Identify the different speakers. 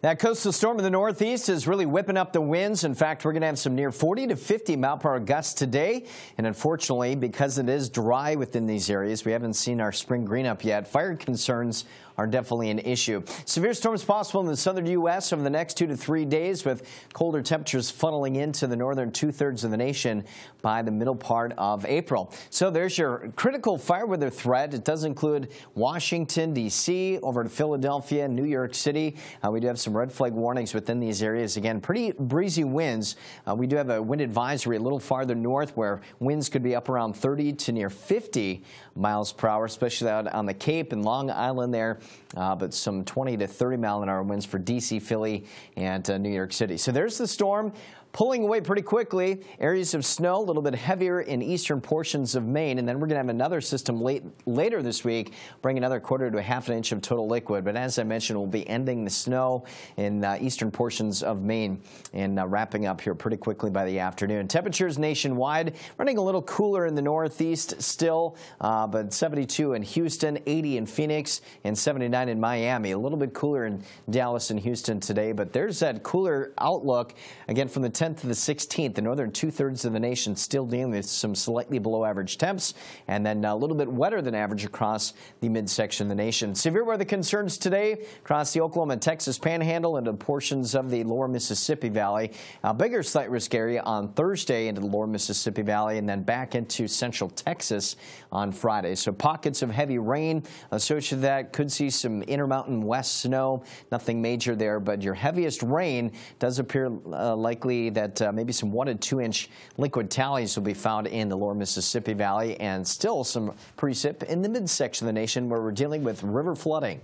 Speaker 1: That coastal storm in the northeast is really whipping up the winds. In fact, we're going to have some near 40 to 50 mile per hour gusts today. And unfortunately, because it is dry within these areas, we haven't seen our spring green up yet. Fire concerns are definitely an issue. Severe storms possible in the southern U.S. over the next two to three days with colder temperatures funneling into the northern two-thirds of the nation by the middle part of April. So there's your critical fire weather threat. It does include Washington, D.C., over to Philadelphia, New York City. Uh, we do have some red flag warnings within these areas. Again, pretty breezy winds. Uh, we do have a wind advisory a little farther north where winds could be up around 30 to near 50 miles per hour, especially out on the Cape and Long Island there uh, but some 20 to 30 mile an hour winds for D.C., Philly, and uh, New York City. So there's the storm pulling away pretty quickly. Areas of snow, a little bit heavier in eastern portions of Maine. And then we're going to have another system late, later this week, bring another quarter to a half an inch of total liquid. But as I mentioned, we'll be ending the snow in uh, eastern portions of Maine and uh, wrapping up here pretty quickly by the afternoon. Temperatures nationwide running a little cooler in the northeast still, uh, but 72 in Houston, 80 in Phoenix, and 79 in Miami. A little bit cooler in Dallas and Houston today, but there's that cooler outlook again from the 10th to the 16th. The northern two-thirds of the nation still dealing with some slightly below average temps and then a little bit wetter than average across the midsection of the nation. Severe weather concerns today across the Oklahoma and Texas panhandle into portions of the lower Mississippi Valley. A bigger slight risk area on Thursday into the lower Mississippi Valley and then back into central Texas on Friday. So pockets of heavy rain associated with that could see some intermountain west snow. Nothing major there, but your heaviest rain does appear uh, likely that uh, maybe some one to two inch liquid tallies will be found in the lower Mississippi Valley and still some precip in the midsection of the nation where we're dealing with river flooding.